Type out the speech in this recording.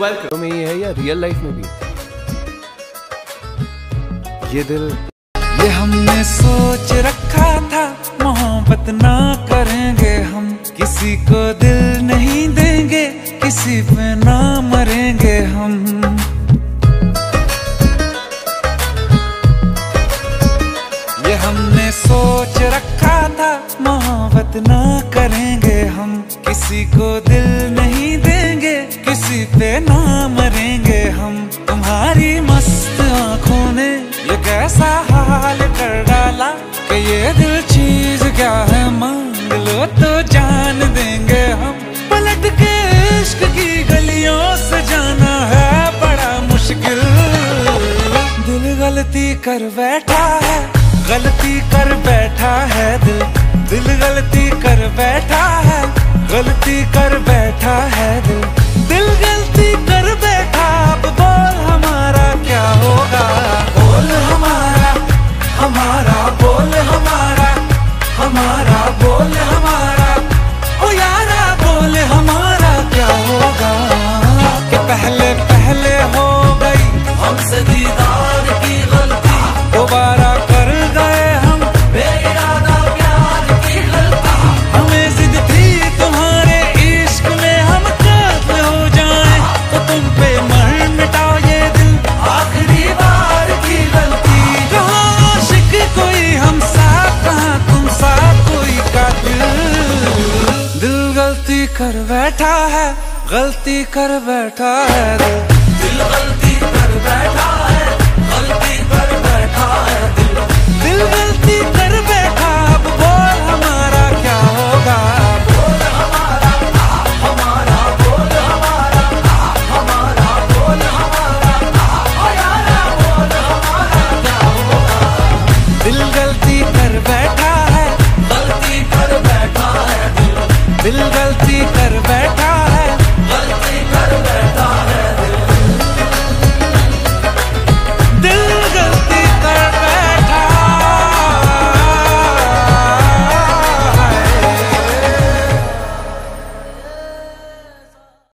Welcome में ये है या रियल लाइफ में भी ये दिल. ये हमने सोच रखा था मोहब्बत ना करेंगे हम. किसी को दिल नहीं देंगे किसी पे ना मरेंगे हम. ये हमने सोच रखा था मोहब्बत ना करेंगे हम. किसी को दिल पे ना मरेंगे हम? तुम्हारी मस्त आँखों ने ये कैसा हाल कर डाला कि ये दिल चीज़ क्या है? मांग लो तो जान देंगे हम। पलट के इश्क की गलियों से जाना है बड़ा मुश्किल। दिल गलती कर बैठा है, गलती कर बैठा है दिल। दिल गलती कर बैठा है, गलती कर बैठा है दिल। दिल हमारा गलती कर बैठा है गलती कर बैठा है। दिल